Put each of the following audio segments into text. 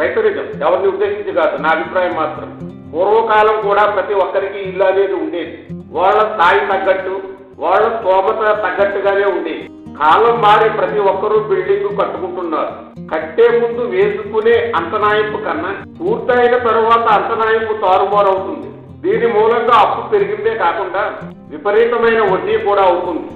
రైతరిజం ఎవరిని ఉద్దేశించి కాదు నా అభిప్రాయం మాత్రం. పూర్వకాలం కూడా ప్రతి ఒక్కరికి ఇల్లు అనేది ఉండేది. వాళ్ళ స్థాయి తగ్గట్టు వాళ్ళ స్తోమత తగ్గట్టుగానే ఉండేది. కాలం మారి ప్రతి ఒక్కరూ బిల్డింగ్ కట్టుకుంటున్నారు. కట్టే ముందు వేసుకునే అంతనాయింపు కన్నా పూర్తయిన తరువాత అంతనాయింపు తారుమారవుతుంది. దీని మూలంగా అప్పు పెరిగిందే కాకుండా విపరీతమైన వడ్డీ కూడా అవుతుంది.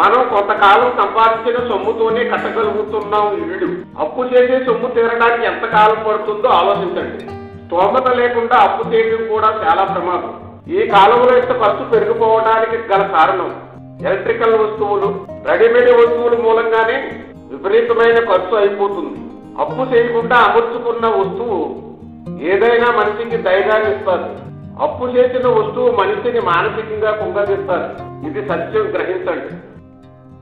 మనం కొంతకాలం సంపాదించిన సొమ్ముతోనే కట్టగలుగుతున్నాం ఇల్లు అప్పు చేసే సొమ్ము తీరడానికి ఎంత కాలం పడుతుందో ఆలోచించండి. స్తోమత లేకుండా అప్పు చేయడం కూడా చాలా ప్రమాదం. ఈ కాలంలో ఇంత ఖర్చు పెరిగిపోవడానికి గల కారణం ఎలక్ట్రికల్ వస్తువులు రెడీమేడ్ వస్తువుల మూలంగానే విపరీతమైన ఖర్చు అయిపోతుంది. అప్పు చేయకుండా అమర్చుకున్న వస్తువు ఏదైనా మనిషికి ధైర్యాన్ని ఇస్తారు. అప్పు చేసిన వస్తువు మనిషిని మానసికంగా కుంగదిస్తారు ఇది సత్యం గ్రహించండి.